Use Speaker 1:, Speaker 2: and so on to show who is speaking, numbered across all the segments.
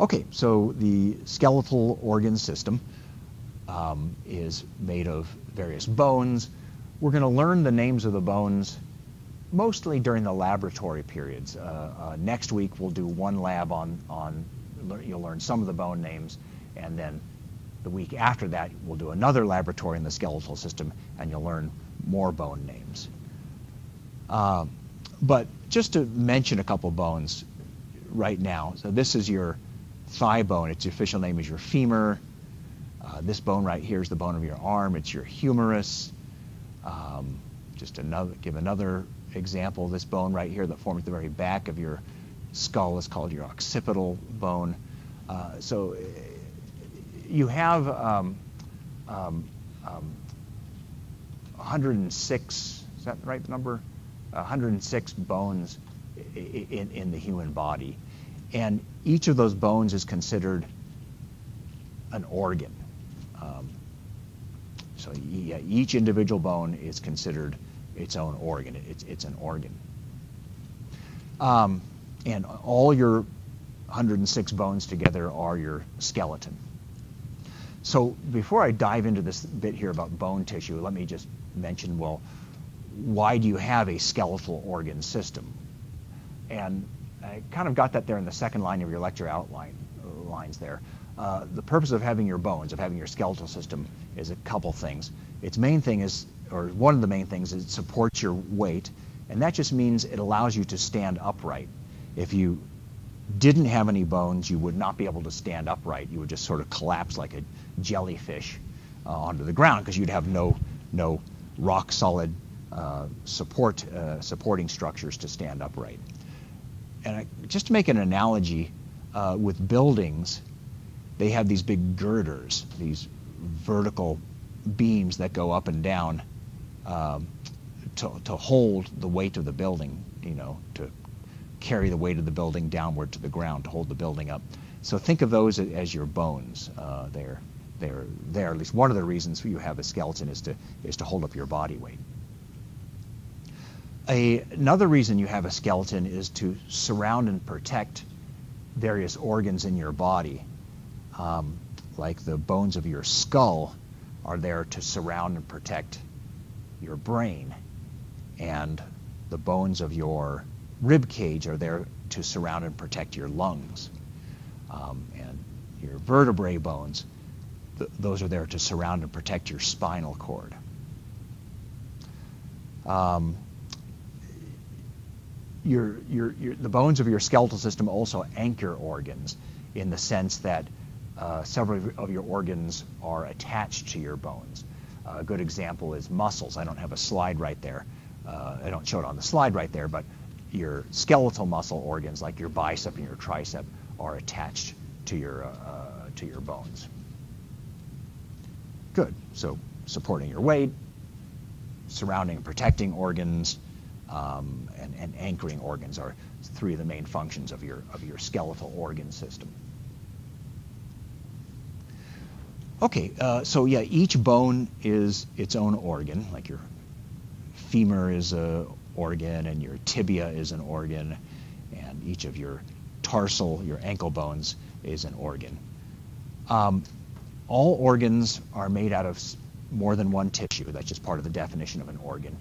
Speaker 1: Okay, so the skeletal organ system um, is made of various bones. We're going to learn the names of the bones mostly during the laboratory periods. Uh, uh, next week we'll do one lab on, on, you'll learn some of the bone names, and then the week after that we'll do another laboratory in the skeletal system, and you'll learn more bone names. Uh, but just to mention a couple bones right now. So this is your thigh bone. Its official name is your femur. Uh, this bone right here is the bone of your arm. It's your humerus. Um, just another, give another example. This bone right here that forms the very back of your skull is called your occipital bone. Uh, so you have um, um, 106, um, is that the right number? 106 bones in, in the human body. And each of those bones is considered an organ. Um, so each individual bone is considered its own organ. It's, it's an organ. Um, and all your 106 bones together are your skeleton. So before I dive into this bit here about bone tissue, let me just mention, well, why do you have a skeletal organ system? And I kind of got that there in the second line of your lecture outline lines there. Uh, the purpose of having your bones, of having your skeletal system, is a couple things. Its main thing is, or one of the main things, is it supports your weight, and that just means it allows you to stand upright. If you didn't have any bones, you would not be able to stand upright. You would just sort of collapse like a jellyfish uh, onto the ground because you'd have no no rock solid uh, support uh, supporting structures to stand upright and I, just to make an analogy uh, with buildings, they have these big girders, these vertical beams that go up and down um, to, to hold the weight of the building, you know, to carry the weight of the building downward to the ground to hold the building up. So think of those as your bones. Uh, they're, they're there. At least one of the reasons you have a skeleton is to, is to hold up your body weight. A, another reason you have a skeleton is to surround and protect various organs in your body. Um, like the bones of your skull are there to surround and protect your brain. And the bones of your rib cage are there to surround and protect your lungs. Um, and your vertebrae bones, th those are there to surround and protect your spinal cord. Um, your, your, your, the bones of your skeletal system also anchor organs in the sense that uh, several of your organs are attached to your bones. Uh, a good example is muscles. I don't have a slide right there. Uh, I don't show it on the slide right there, but your skeletal muscle organs like your bicep and your tricep are attached to your, uh, uh, to your bones. Good. So supporting your weight, surrounding and protecting organs, um, and, and, anchoring organs are three of the main functions of your, of your skeletal organ system. Okay, uh, so yeah, each bone is its own organ, like your femur is an organ and your tibia is an organ, and each of your tarsal, your ankle bones, is an organ. Um, all organs are made out of more than one tissue. That's just part of the definition of an organ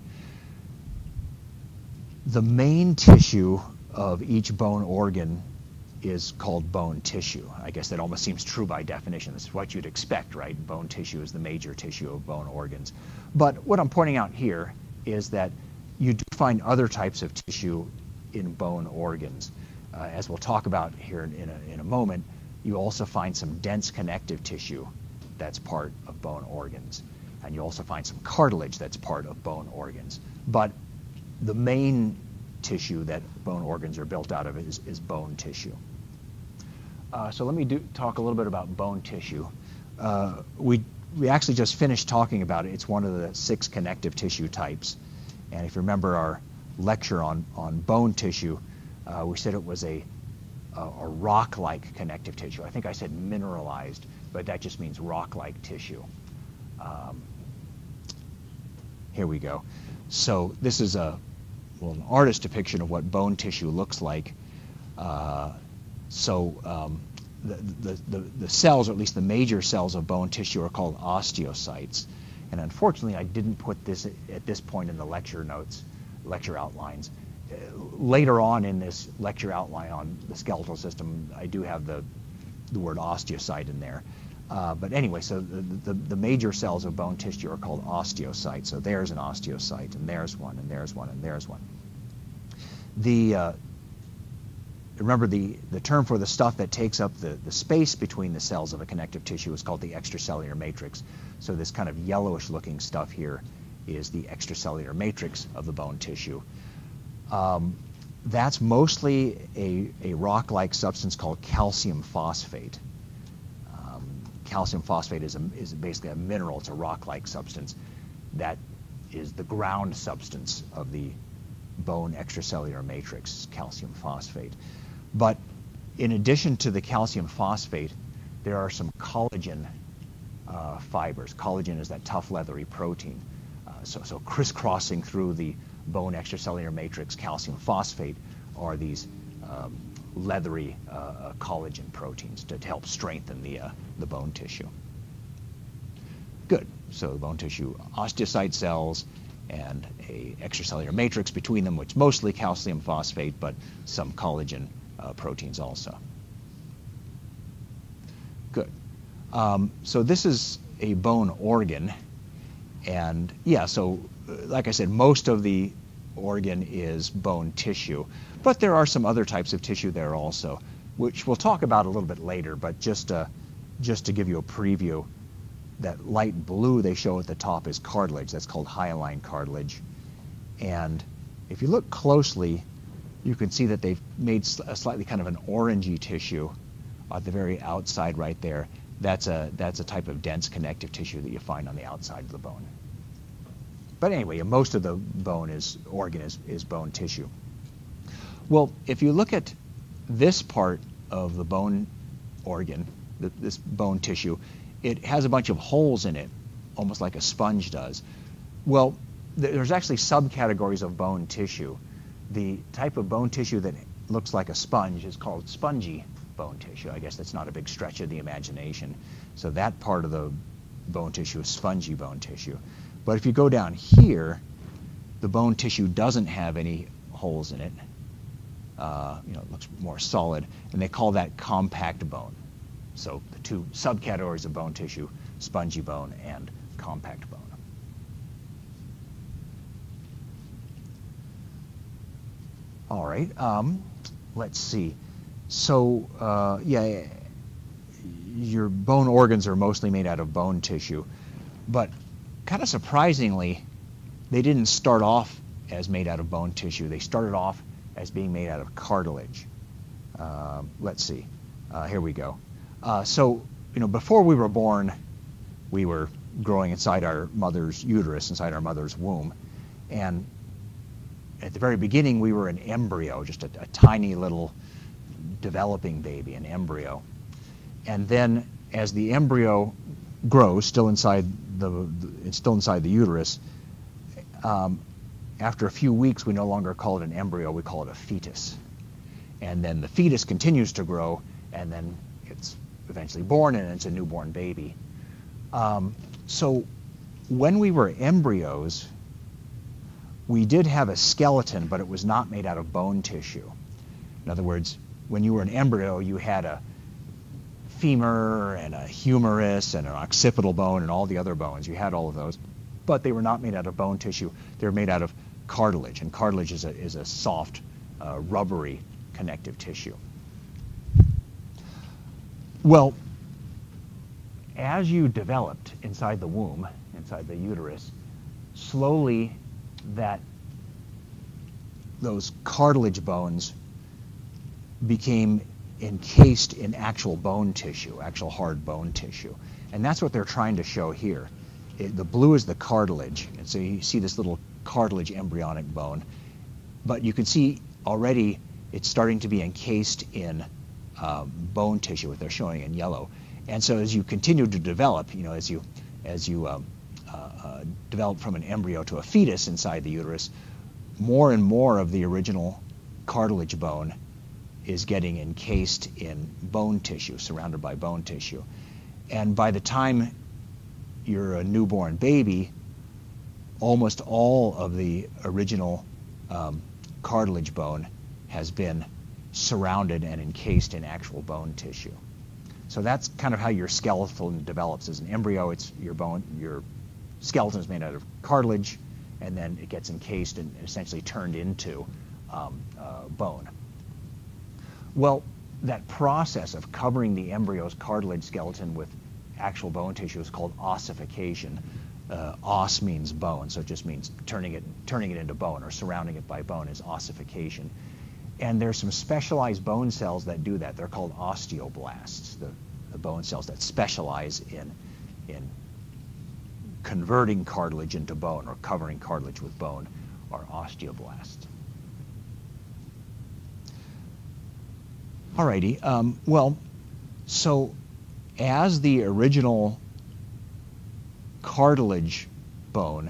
Speaker 1: the main tissue of each bone organ is called bone tissue. I guess that almost seems true by definition. This is what you'd expect, right? Bone tissue is the major tissue of bone organs. But what I'm pointing out here is that you do find other types of tissue in bone organs. Uh, as we'll talk about here in, in, a, in a moment, you also find some dense connective tissue that's part of bone organs. And you also find some cartilage that's part of bone organs. But the main tissue that bone organs are built out of is, is bone tissue. Uh, so let me do, talk a little bit about bone tissue. Uh, we, we actually just finished talking about it. It's one of the six connective tissue types. And if you remember our lecture on, on bone tissue, uh, we said it was a, a, a rock-like connective tissue. I think I said mineralized, but that just means rock-like tissue. Um, here we go. So this is a well, an artist's depiction of what bone tissue looks like. Uh, so um, the, the, the, the cells, or at least the major cells of bone tissue, are called osteocytes. And unfortunately, I didn't put this at this point in the lecture notes, lecture outlines. Uh, later on in this lecture outline on the skeletal system, I do have the, the word osteocyte in there. Uh, but anyway, so the, the, the, major cells of bone tissue are called osteocytes. So there's an osteocyte, and there's one, and there's one, and there's one. The, uh, remember the, the term for the stuff that takes up the, the space between the cells of a connective tissue is called the extracellular matrix. So this kind of yellowish looking stuff here is the extracellular matrix of the bone tissue. Um, that's mostly a, a rock-like substance called calcium phosphate. Um, calcium phosphate is, a, is basically a mineral. It's a rock-like substance that is the ground substance of the bone extracellular matrix, calcium phosphate. But in addition to the calcium phosphate, there are some collagen uh, fibers. Collagen is that tough, leathery protein. Uh, so, so crisscrossing through the bone extracellular matrix, calcium phosphate are these um, leathery uh, uh collagen proteins to, to, help strengthen the, uh, the bone tissue. Good. So bone tissue, osteocyte cells, and a extracellular matrix between them, which mostly calcium phosphate, but some collagen uh, proteins also. Good. Um, so this is a bone organ. And yeah, so uh, like I said, most of the organ is bone tissue. But there are some other types of tissue there also, which we'll talk about a little bit later. But just, uh, just to give you a preview, that light blue they show at the top is cartilage. That's called hyaline cartilage. And if you look closely, you can see that they've made a slightly kind of an orangey tissue at the very outside right there. That's a, that's a type of dense connective tissue that you find on the outside of the bone. But anyway, most of the bone is organ is, is bone tissue. Well, if you look at this part of the bone organ, this bone tissue, it has a bunch of holes in it, almost like a sponge does. Well, there's actually subcategories of bone tissue the type of bone tissue that looks like a sponge is called spongy bone tissue. I guess that's not a big stretch of the imagination. So that part of the bone tissue is spongy bone tissue. But if you go down here, the bone tissue doesn't have any holes in it. Uh, you know, it looks more solid, and they call that compact bone. So the two subcategories of bone tissue, spongy bone and compact bone. All right. Um, let's see. So, uh, yeah, your bone organs are mostly made out of bone tissue. But kind of surprisingly, they didn't start off as made out of bone tissue. They started off as being made out of cartilage. Uh, let's see. Uh, here we go. Uh, so, you know, before we were born, we were growing inside our mother's uterus, inside our mother's womb. And at the very beginning, we were an embryo, just a, a tiny little developing baby, an embryo. And then as the embryo grows, still inside the, the it's still inside the uterus, um, after a few weeks, we no longer call it an embryo, we call it a fetus. And then the fetus continues to grow, and then it's eventually born, and it's a newborn baby. Um, so when we were embryos, we did have a skeleton, but it was not made out of bone tissue. In other words, when you were an embryo, you had a femur and a humerus and an occipital bone and all the other bones. You had all of those, but they were not made out of bone tissue. They were made out of cartilage, and cartilage is a, is a soft, uh, rubbery connective tissue. Well, as you developed inside the womb, inside the uterus, slowly that those cartilage bones became encased in actual bone tissue, actual hard bone tissue. And that's what they're trying to show here. It, the blue is the cartilage. And so you see this little cartilage embryonic bone. But you can see already it's starting to be encased in um, bone tissue, what they're showing in yellow. And so as you continue to develop, you know, as you, as you um, uh, developed from an embryo to a fetus inside the uterus, more and more of the original cartilage bone is getting encased in bone tissue, surrounded by bone tissue. And by the time you're a newborn baby, almost all of the original um, cartilage bone has been surrounded and encased in actual bone tissue. So that's kind of how your skeleton develops. As an embryo, it's your bone, your skeleton is made out of cartilage, and then it gets encased and essentially turned into um, uh, bone. Well, that process of covering the embryo's cartilage skeleton with actual bone tissue is called ossification. Uh, os means bone, so it just means turning it, turning it into bone or surrounding it by bone is ossification. And there's some specialized bone cells that do that. They're called osteoblasts, the, the bone cells that specialize in, in converting cartilage into bone or covering cartilage with bone are osteoblasts. Alrighty, um, well, so as the original cartilage bone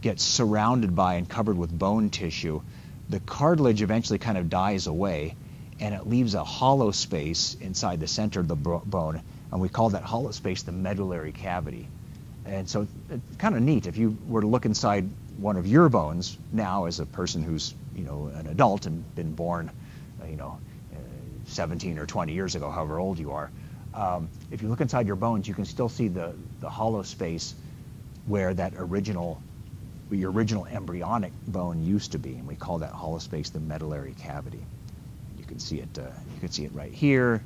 Speaker 1: gets surrounded by and covered with bone tissue, the cartilage eventually kind of dies away and it leaves a hollow space inside the center of the bone, and we call that hollow space the medullary cavity. And so it's kind of neat if you were to look inside one of your bones now as a person who's, you know, an adult and been born, you know, 17 or 20 years ago, however old you are, um, if you look inside your bones, you can still see the, the hollow space where that original, your original embryonic bone used to be, and we call that hollow space the medullary cavity. You can see it. Uh, you can see it right here,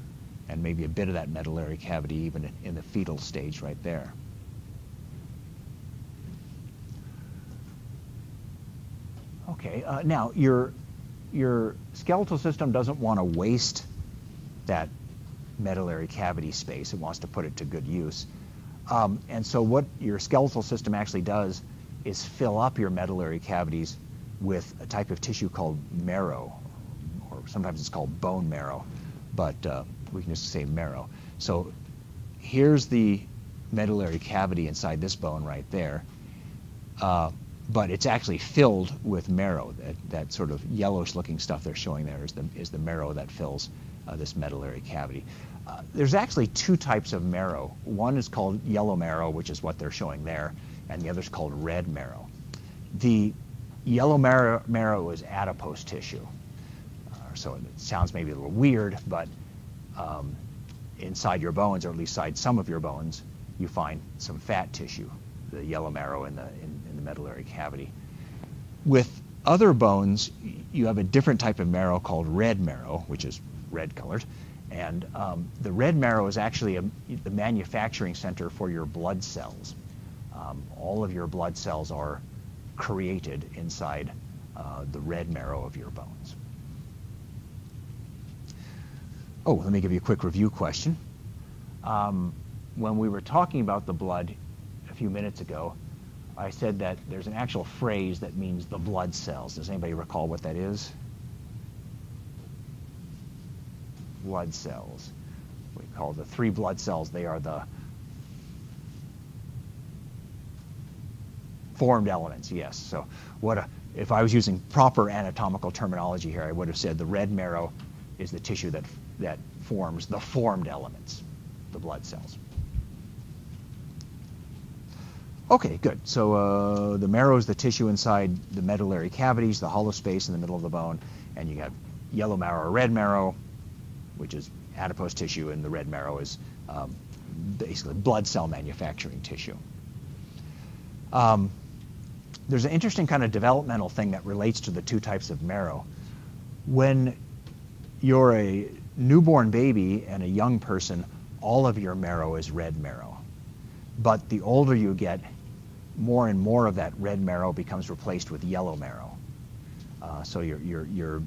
Speaker 1: and maybe a bit of that medullary cavity even in the fetal stage right there. Okay. Uh, now your your skeletal system doesn't want to waste that medullary cavity space. It wants to put it to good use. Um, and so what your skeletal system actually does is fill up your medullary cavities with a type of tissue called marrow, or sometimes it's called bone marrow, but uh, we can just say marrow. So here's the medullary cavity inside this bone right there, uh, but it's actually filled with marrow. That, that sort of yellowish looking stuff they're showing there is the, is the marrow that fills uh, this medullary cavity. Uh, there's actually two types of marrow. One is called yellow marrow, which is what they're showing there, and the other is called red marrow. The yellow marrow, marrow is adipose tissue. Uh, so it sounds maybe a little weird, but um, inside your bones, or at least inside some of your bones, you find some fat tissue, the yellow marrow in the, in, in the medullary cavity. With other bones, you have a different type of marrow called red marrow, which is red colored. And um, the red marrow is actually a, the manufacturing center for your blood cells. Um, all of your blood cells are created inside uh, the red marrow of your bones. Oh, let me give you a quick review question. Um, when we were talking about the blood a few minutes ago, I said that there's an actual phrase that means the blood cells. Does anybody recall what that is? blood cells. We call the three blood cells, they are the formed elements, yes. So what a, if I was using proper anatomical terminology here, I would have said the red marrow is the tissue that, that forms the formed elements, the blood cells. Okay, good. So uh, the marrow is the tissue inside the medullary cavities, the hollow space in the middle of the bone, and you have yellow marrow or red marrow, which is adipose tissue, and the red marrow is um, basically blood cell manufacturing tissue. Um, there's an interesting kind of developmental thing that relates to the two types of marrow. When you're a newborn baby and a young person, all of your marrow is red marrow. But the older you get, more and more of that red marrow becomes replaced with yellow marrow. Uh, so you're, you're, you're,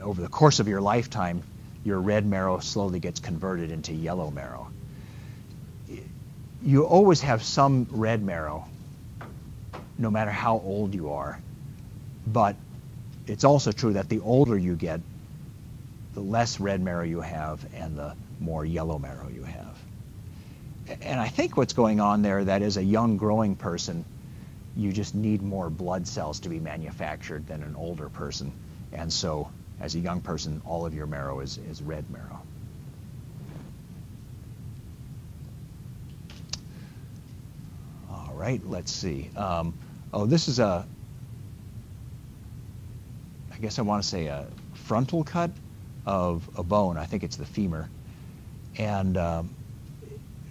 Speaker 1: over the course of your lifetime, your red marrow slowly gets converted into yellow marrow. You always have some red marrow, no matter how old you are. But it's also true that the older you get, the less red marrow you have and the more yellow marrow you have. And I think what's going on there, that as a young growing person, you just need more blood cells to be manufactured than an older person. And so As a young person, all of your marrow is, is red marrow. All right, let's see. Um, oh, this is a, I guess I want to say a frontal cut of a bone. I think it's the femur. And um,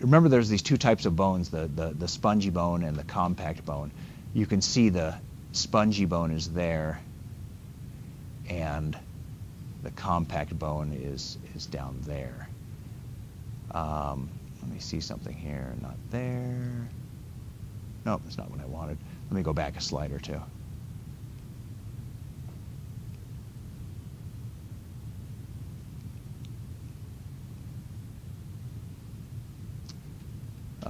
Speaker 1: remember there's these two types of bones, the, the, the spongy bone and the compact bone. You can see the spongy bone is there and the compact bone is, is down there. Um, let me see something here. Not there. Nope, that's not what I wanted. Let me go back a slide or two.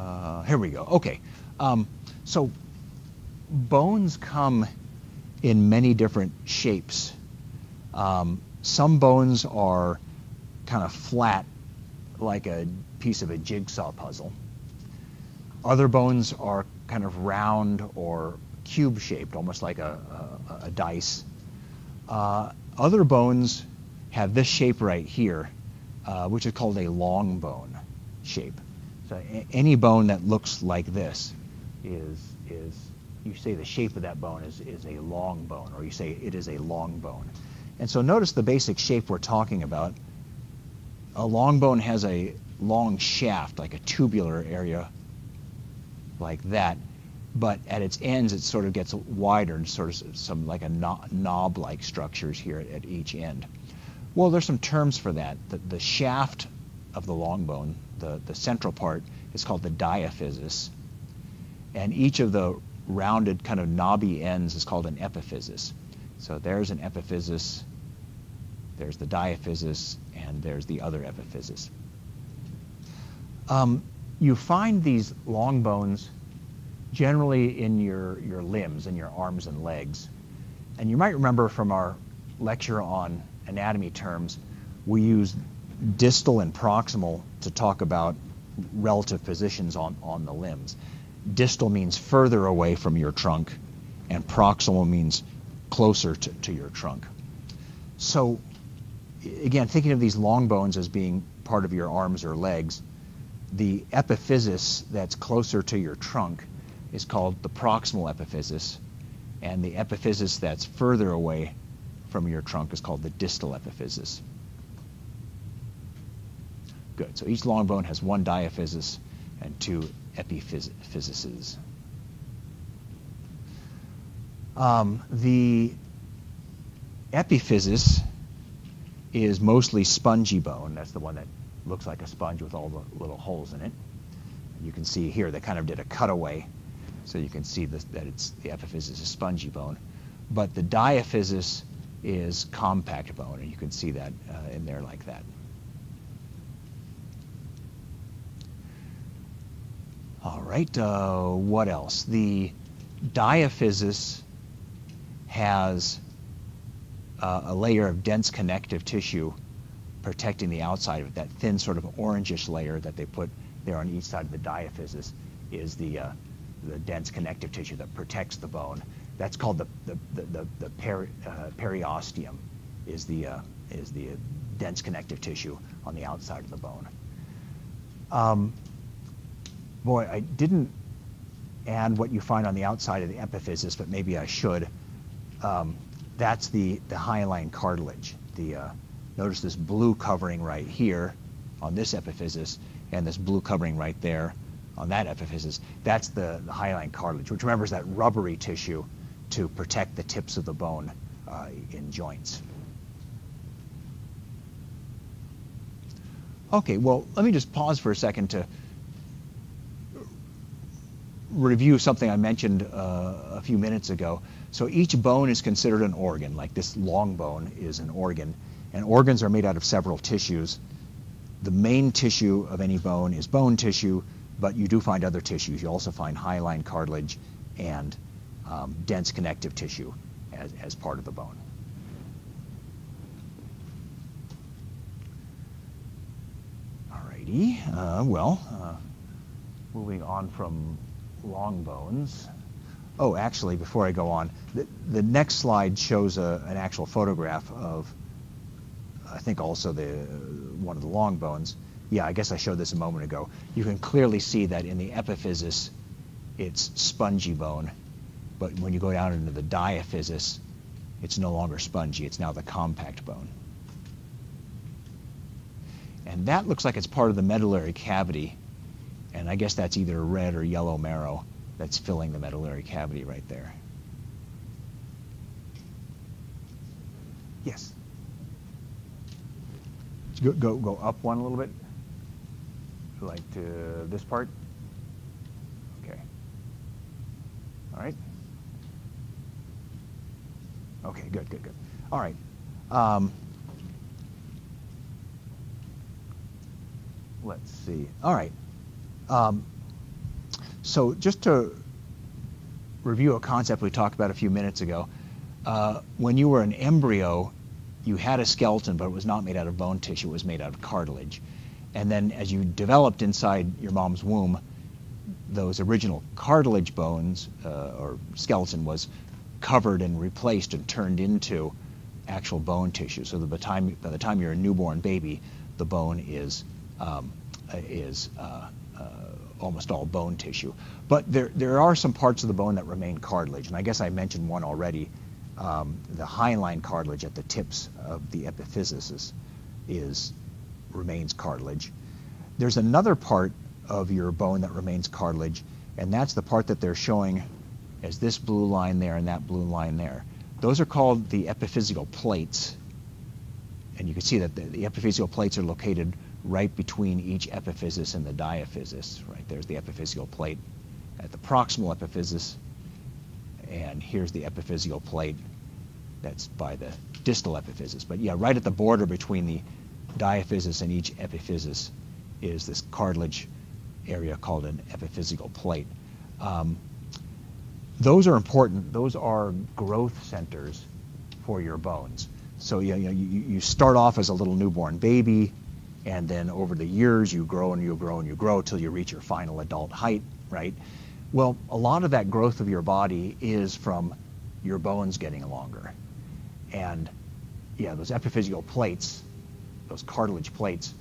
Speaker 1: Uh, here we go. Okay. Um, so bones come in many different shapes. Um, some bones are kind of flat, like a piece of a jigsaw puzzle. Other bones are kind of round or cube shaped, almost like a, a, a dice. Uh, other bones have this shape right here, uh, which is called a long bone shape. So any bone that looks like this is, is you say the shape of that bone is, is a long bone, or you say it is a long bone. And so notice the basic shape we're talking about. A long bone has a long shaft, like a tubular area like that, but at its ends it sort of gets wider and sort of some like a knob-like structures here at, at, each end. Well, there's some terms for that. The, the shaft of the long bone, the, the central part, is called the diaphysis, and each of the rounded kind of knobby ends is called an epiphysis. So there's an epiphysis, there's the diaphysis, and there's the other epiphysis. Um, you find these long bones generally in your, your limbs, in your arms and legs. And you might remember from our lecture on anatomy terms, we use distal and proximal to talk about relative positions on, on the limbs distal means further away from your trunk, and proximal means closer to, to your trunk. So, again, thinking of these long bones as being part of your arms or legs, the epiphysis that's closer to your trunk is called the proximal epiphysis, and the epiphysis that's further away from your trunk is called the distal epiphysis. Good. So each long bone has one diaphysis and two epiphyses. Um, the epiphysis is mostly spongy bone. That's the one that looks like a sponge with all the little holes in it. You can see here they kind of did a cutaway, so you can see this, that it's the epiphysis is spongy bone. But the diaphysis is compact bone, and you can see that uh, in there like that. All right, uh, what else? The diaphysis has uh, a layer of dense connective tissue protecting the outside of it. That thin sort of orangish layer that they put there on each side of the diaphysis is the, uh, the dense connective tissue that protects the bone. That's called the, the, the, the, the peri, uh, periosteum, is the, uh, is the dense connective tissue on the outside of the bone. Um, boy, I didn't add what you find on the outside of the epiphysis, but maybe I should. Um, that's the, the hyaline cartilage. The, uh, notice this blue covering right here on this epiphysis and this blue covering right there on that epiphysis. That's the, the hyaline cartilage, which remembers that rubbery tissue to protect the tips of the bone uh, in joints. Okay, well, let me just pause for a second to review something I mentioned uh, a few minutes ago. So each bone is considered an organ, like this long bone is an organ. And organs are made out of several tissues. The main tissue of any bone is bone tissue, but you do find other tissues. You also find hyaline cartilage and um, dense connective tissue as, as part of the bone. Alrighty, uh, well, uh, moving on from long bones. Oh, actually, before I go on, the, the next slide shows a, an actual photograph of I think also the uh, one of the long bones. Yeah, I guess I showed this a moment ago. You can clearly see that in the epiphysis, it's spongy bone, but when you go down into the diaphysis, it's no longer spongy. It's now the compact bone. And that looks like it's part of the medullary cavity. And I guess that's either red or yellow marrow that's filling the medullary cavity right there. Yes. Go, go, go up one a little bit, like to this part. Okay. All right. Okay, good, good, good. All right. Um, let's see. All right. Um, so just to review a concept we talked about a few minutes ago, uh, when you were an embryo, you had a skeleton, but it was not made out of bone tissue. It was made out of cartilage. And then as you developed inside your mom's womb, those original cartilage bones uh, or skeleton was covered and replaced and turned into actual bone tissue. So by the time, by the time you're a newborn baby, the bone is um, is uh, uh, almost all bone tissue. But there there are some parts of the bone that remain cartilage, and I guess I mentioned one already. Um, the hyaline cartilage at the tips of the epiphysis is, is remains cartilage. There's another part of your bone that remains cartilage, and that's the part that they're showing as this blue line there and that blue line there. Those are called the epiphyseal plates. And you can see that the, the epiphyseal plates are located right between each epiphysis and the diaphysis. Right there's the epiphyseal plate at the proximal epiphysis, and here's the epiphyseal plate that's by the distal epiphysis. But yeah, right at the border between the diaphysis and each epiphysis is this cartilage area called an epiphyseal plate. Um, those are important. Those are growth centers for your bones. So you, know, you, you start off as a little newborn baby, and then over the years you grow and you grow and you grow till you reach your final adult height, right? Well, a lot of that growth of your body is from your bones getting longer. And yeah, those epiphyseal plates, those cartilage plates,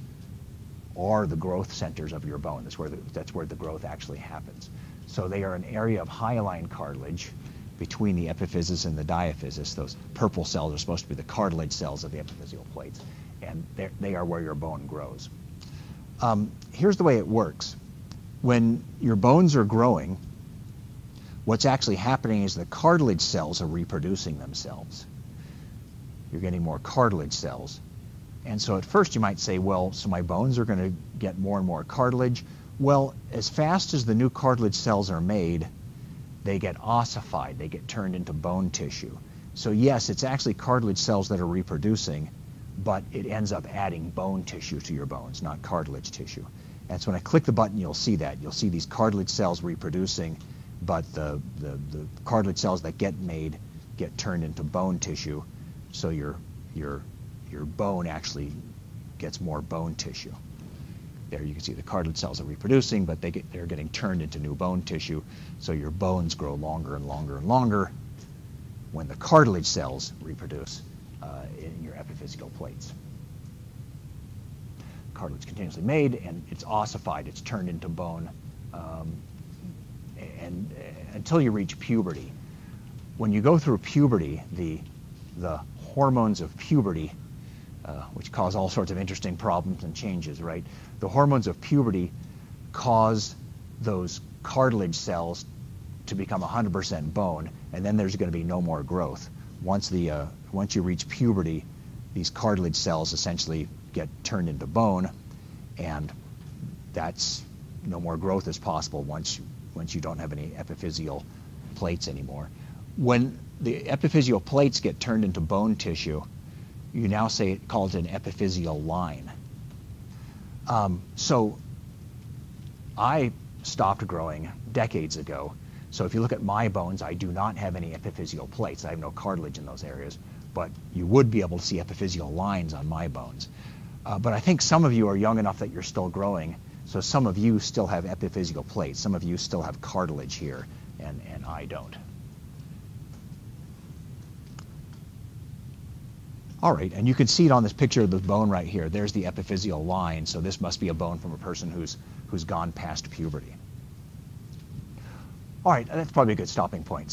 Speaker 1: are the growth centers of your bone. That's where the, that's where the growth actually happens. So they are an area of hyaline cartilage between the epiphysis and the diaphysis. Those purple cells are supposed to be the cartilage cells of the epiphyseal plates, and they are where your bone grows. Um, here's the way it works. When your bones are growing, what's actually happening is the cartilage cells are reproducing themselves. You're getting more cartilage cells. And so at first you might say, well, so my bones are going to get more and more cartilage. Well, as fast as the new cartilage cells are made, they get ossified, they get turned into bone tissue. So yes, it's actually cartilage cells that are reproducing, but it ends up adding bone tissue to your bones, not cartilage tissue. And so when I click the button, you'll see that. You'll see these cartilage cells reproducing, but the, the, the cartilage cells that get made get turned into bone tissue, so your, your, your bone actually gets more bone tissue. There you can see the cartilage cells are reproducing, but they get, they're getting turned into new bone tissue, so your bones grow longer and longer and longer when the cartilage cells reproduce uh, in your epiphyseal plates. Cartilage continuously made, and it's ossified, it's turned into bone, um, and uh, until you reach puberty. When you go through puberty, the, the hormones of puberty uh, which cause all sorts of interesting problems and changes, right? The hormones of puberty cause those cartilage cells to become 100% bone, and then there's going to be no more growth. Once the uh, once you reach puberty, these cartilage cells essentially get turned into bone, and that's no more growth is possible once you, once you don't have any epiphyseal plates anymore. When the epiphyseal plates get turned into bone tissue, you now say it called an epiphyseal line. Um, so I stopped growing decades ago. So if you look at my bones, I do not have any epiphyseal plates. I have no cartilage in those areas, but you would be able to see epiphyseal lines on my bones. Uh, but I think some of you are young enough that you're still growing, so some of you still have epiphyseal plates. Some of you still have cartilage here, and, and I don't. All right, and you can see it on this picture of the bone right here. There's the epiphyseal line, so this must be a bone from a person who's, who's gone past puberty. All right, that's probably a good stopping point.